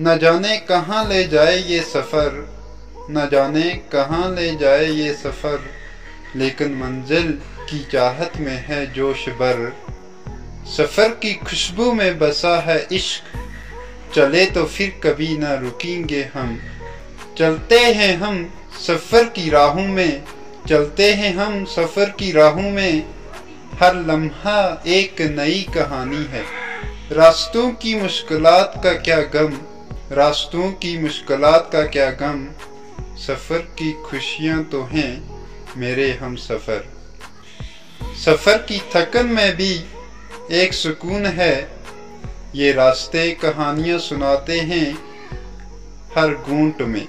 न जाने कहाँ ले जाए ये सफ़र, न जाने कहाँ ले जाए ये सफ़र, लेकिन मंजिल की चाहत में है जोश बर सफ़र की खुशबू में बसा है इश्क, चले तो फिर कभी ना रुकेंगे हम। चलते हैं हम सफ़र की राहों में, चलते हैं हम सफ़र की राहों में। हर लम्हा एक नई कहानी है। रास्तों की मुश्किलात का क्या गम रास्तों की मुश्किलात का क्या गम? सफ़र की खुशियाँ तो हैं मेरे हम सफ़र। सफ़र की थकन में भी एक सुकून है। ये रास्ते कहानियाँ सुनाते हैं हर घूंट में।